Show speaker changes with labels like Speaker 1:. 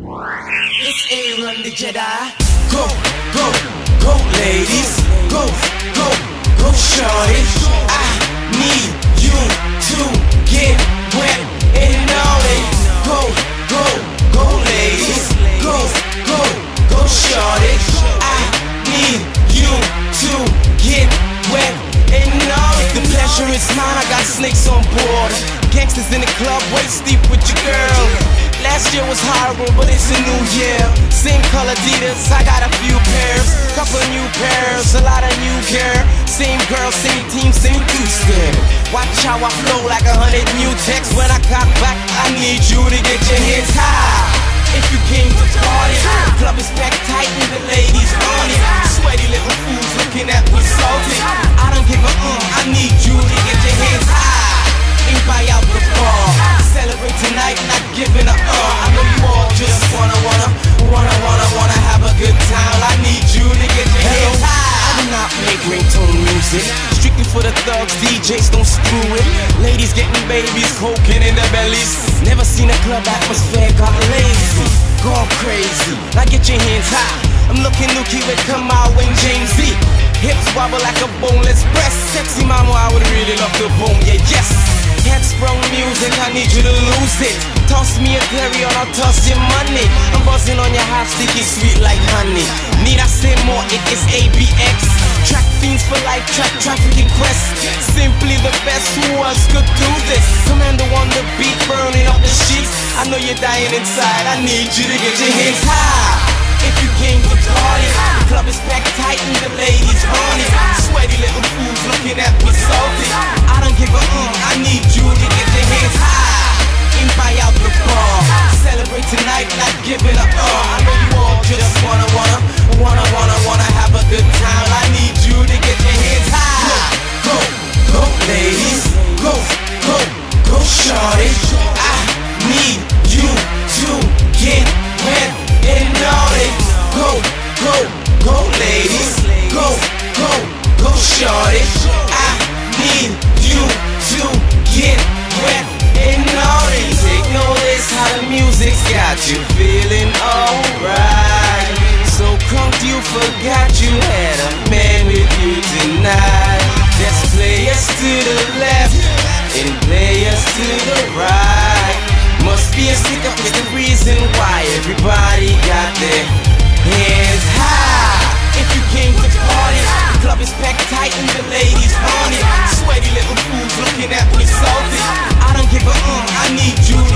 Speaker 1: It's Aaron Da Jedi. Go, go, go, ladies. Go, go, go, shorty. I need you to get wet and naughty. Go, go, go, ladies. Go, go, go, shorty. I need you to get wet and naughty. The pleasure is mine. I got snakes on board. Gangsters in the club, waist deep with your girl. Last year was but it's a new year. Same color Adidas, I got a few pairs. Couple new pairs, a lot of new gear. Same girl, same team, same Houston. Watch how I flow like a hundred new texts. When I got back, I need you to get your hands high. If you came to party, club is packed tight and the ladies on it. Sweaty little DJs don't screw it. Ladies getting babies, coking in their bellies. Never seen a club atmosphere got lazy. Gone crazy. Now get your hands high. I'm looking nookie with Kamau and James Z. Hips wobble like a boneless breast. Sexy mama, I would really love to bone, yeah, yes. Head sprung music, I need you to lose it. Toss me a Clary or I'll toss your money. I'm buzzing on your half sticky sweet like honey. More? It is ABX. Track fiends for life, track trafficking quest. Simply the best, who else could do this? Commander on the beat, burning up the sheets. I know you're dying inside, I need you to get your hands high. If you came to party, the club is packed tight and the ladies it. Sweaty little fools looking at me salty. I don't give a um, I need you to get your hands high. And out the bar. Celebrate tonight, not giving up. Uh, all ladies. Go, go, go, shorty. I need you to get why everybody got their hands high. If you came to party, the club is packed tight and the ladies on it. Sweaty little fools looking at me salty. I don't give a um, I need you